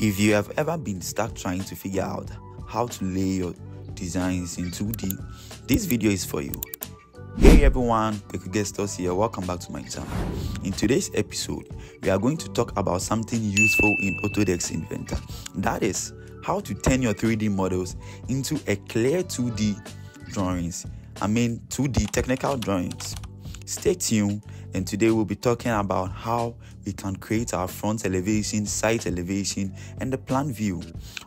If you have ever been stuck trying to figure out how to lay your designs in 2D, this video is for you. Hey everyone, Gerstus here. Welcome back to my channel. In today's episode, we are going to talk about something useful in Autodesk Inventor. That is how to turn your 3D models into a clear 2D drawings. I mean 2D technical drawings. Stay tuned and today we'll be talking about how we can create our front elevation, side elevation and the plan view.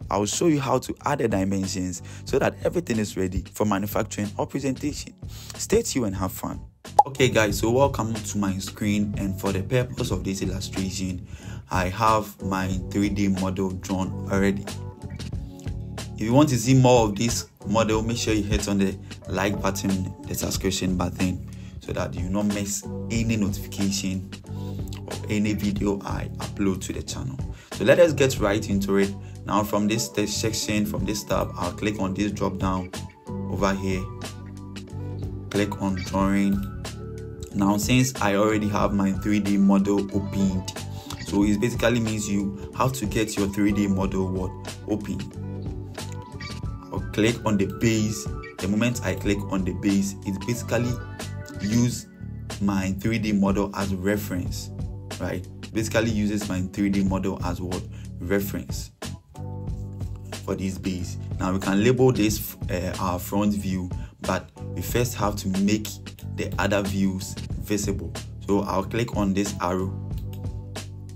I'll show you how to add the dimensions so that everything is ready for manufacturing or presentation. Stay tuned and have fun. Okay guys, so welcome to my screen and for the purpose of this illustration, I have my 3D model drawn already. If you want to see more of this model, make sure you hit on the like button, the subscription button so that you not miss any notification or any video I upload to the channel. So let us get right into it. Now from this section, from this tab, I'll click on this drop down over here. Click on drawing. Now since I already have my 3D model opened, so it basically means you have to get your 3D model what open. I'll click on the base. The moment I click on the base, it basically use my 3D model as reference, right? Basically uses my 3D model as what reference for this base. Now we can label this uh, our front view, but we first have to make the other views visible. So I'll click on this arrow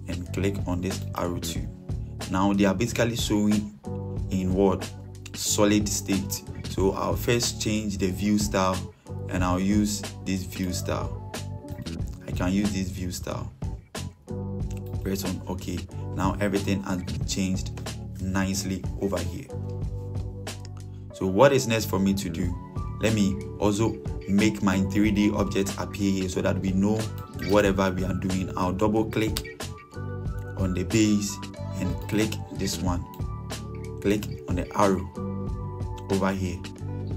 and click on this arrow too. Now they are basically showing in what solid state. So I'll first change the view style and I'll use this view style. I can use this view style. Press on OK. Now everything has been changed nicely over here. So what is next for me to do? Let me also make my 3D object appear here so that we know whatever we are doing. I'll double click on the base and click this one. Click on the arrow over here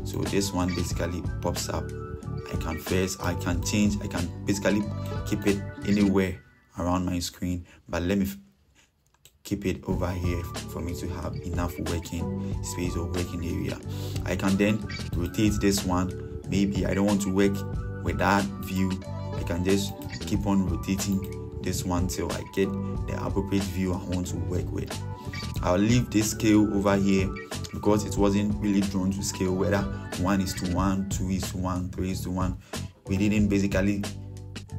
so this one basically pops up i can first i can change i can basically keep it anywhere around my screen. But let me keep it over here for me to have enough working space or working area. I can then rotate this one. Maybe i don't want to work with that view. I can just keep on rotating this one till i get the appropriate view i want to work with. I'll leave this scale over here because it wasn't really drawn to scale whether one is to one, two is to one, three is to one. We didn't basically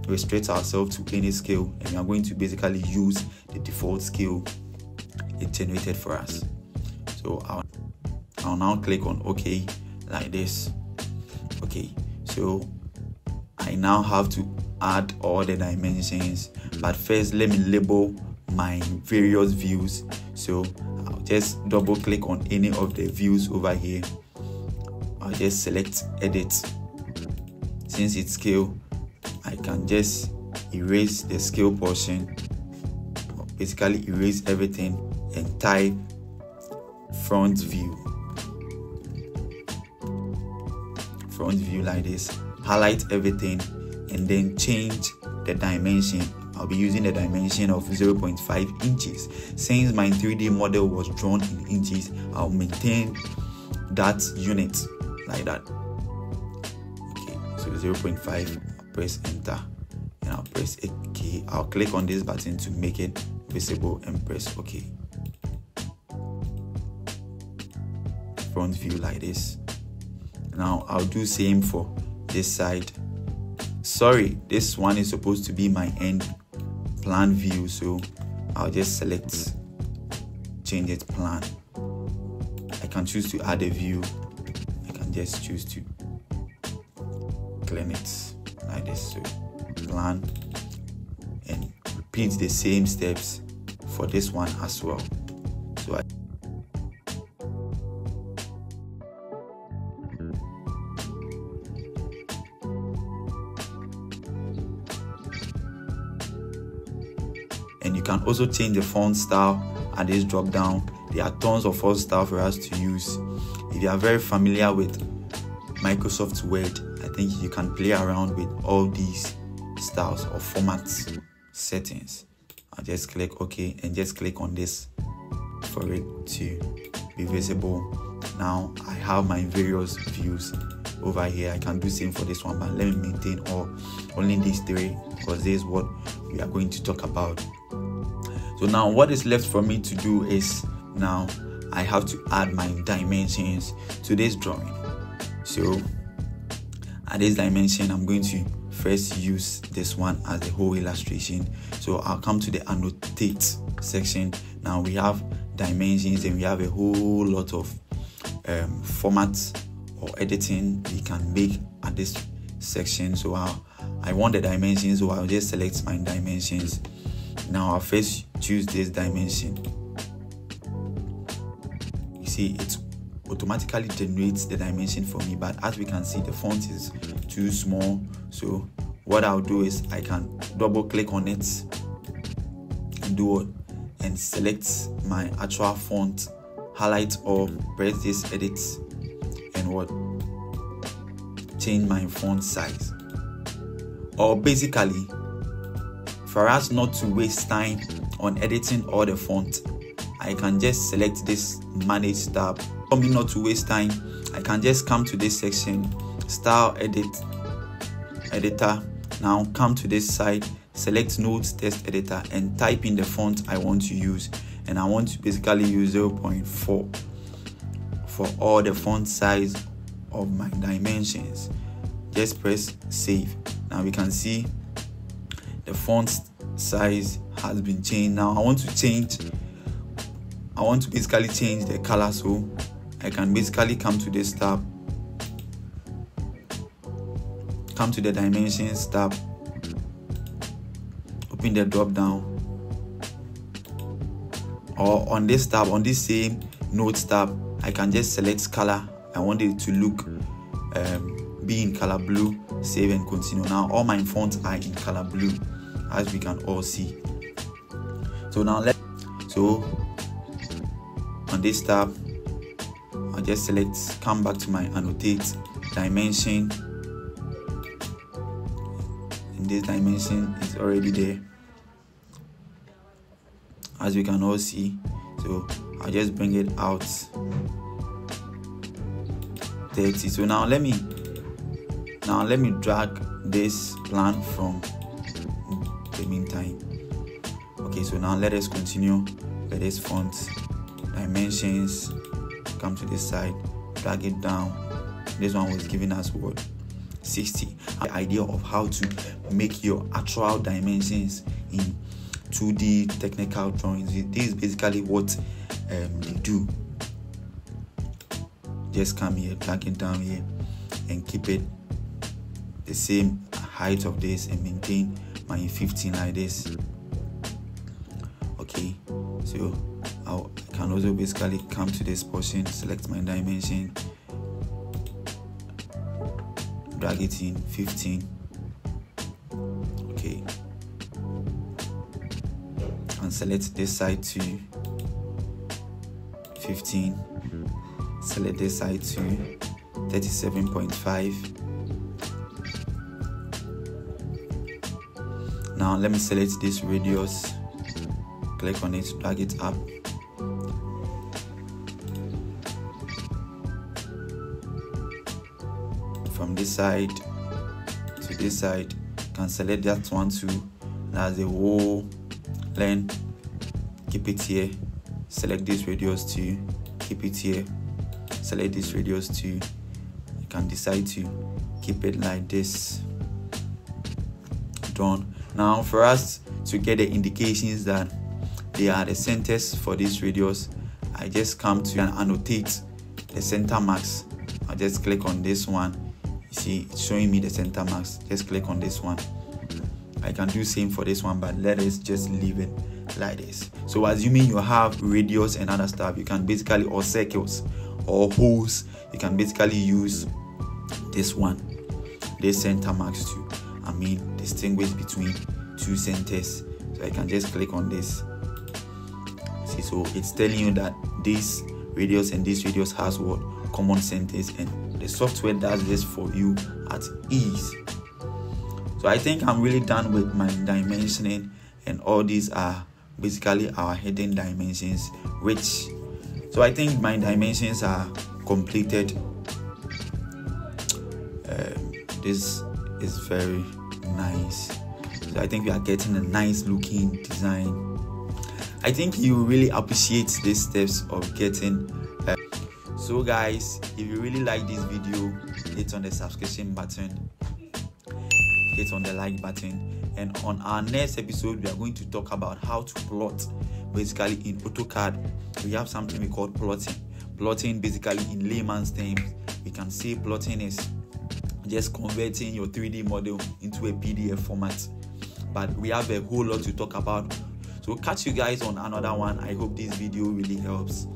restrict ourselves to any scale, and we are going to basically use the default scale it generated for us. So I'll, I'll now click on OK like this. Okay, so I now have to add all the dimensions, but first let me label my various views. So just double click on any of the views over here. I'll just select edit. Since it's scale I can just erase the scale portion. Basically erase everything and type front view. Front view like this. Highlight everything and then change the dimension I'll be using the dimension of 0.5 inches. Since my 3D model was drawn in inches, I'll maintain that unit like that. Okay, so 0.5, press enter and I'll press OK. I'll click on this button to make it visible and press OK. Front view like this. Now I'll do same for this side sorry this one is supposed to be my end plan view so I'll just select change it plan. I can choose to add a view. I can just choose to clean it like this. So plan and repeat the same steps for this one as well. So I also change the font style at this drop down. There are tons of font style for us to use. If you are very familiar with microsoft word i think you can play around with all these styles or formats settings. I'll just click ok and just click on this for it to be visible. Now i have my various views over here. I can do same for this one but let me maintain all only these three because this is what we are going to talk about so now what is left for me to do is now i have to add my dimensions to this drawing. So at this dimension i'm going to first use this one as the whole illustration. So i'll come to the annotate section. Now we have dimensions and we have a whole lot of um, formats or editing we can make at this section. So I'll, I want the dimensions so I'll just select my dimensions now I'll first choose this dimension. You see it automatically generates the dimension for me but as we can see the font is too small. So what I'll do is I can double click on it and do it and select my actual font highlight or press this edit and what? Change my font size. Or basically for us not to waste time on editing all the font. I can just select this manage tab. For me not to waste time I can just come to this section style edit editor. Now come to this side select notes text editor and type in the font I want to use. And I want to basically use 0.4 for all the font size of my dimensions. Just press save. Now we can see the font size has been changed. Now I want to change I want to basically change the color so I can basically come to this tab come to the dimensions tab open the drop down or on this tab on this same notes tab I can just select color. I want it to look um, be in color blue save and continue. Now all my fonts are in color blue as we can all see. So now let so on this tab I'll just select come back to my annotate dimension. And this dimension is already there. As we can all see so I'll just bring it out. 30 so now let me now let me drag this plan from the meantime. Okay so now let us continue with this font dimensions. Come to this side drag it down. This one was giving us what? 60 the idea of how to make your actual dimensions in 2D technical drawings. This is basically what um, they do. Just come here, plug it down here, and keep it the same height of this and maintain my 15 like this. Okay, so I'll, I can also basically come to this portion, select my dimension, drag it in 15 okay. And select this side to 15 select this side to 37.5 now let me select this radius click on it drag it up. From this side to this side you can select that one too. That's the whole then keep it here. Select this radius to keep it here. Select this radius to you can decide to keep it like this. Done now for us to get the indications that they are the centers for this radius i just come to and annotate the center marks. I just click on this one. You see it's showing me the center marks. Just click on this one. I can do same for this one, but let us just leave it like this. So assuming you have radius and other stuff, you can basically or circles or holes, you can basically use this one, this center marks to I mean distinguish between two centers. So I can just click on this. See, so it's telling you that this radius and this radius has what common centers and the software does this for you at ease so I think I'm really done with my dimensioning and all these are basically our hidden dimensions which so i think my dimensions are completed uh, this is very nice. So i think we are getting a nice looking design. I think you really appreciate these steps of getting uh, so guys if you really like this video hit on the subscription button. Hit on the like button. And on our next episode we are going to talk about how to plot basically in AutoCAD. We have something we call plotting. Plotting basically in layman's terms we can say plotting is just converting your 3D model into a PDF format. But we have a whole lot to talk about. So catch you guys on another one. I hope this video really helps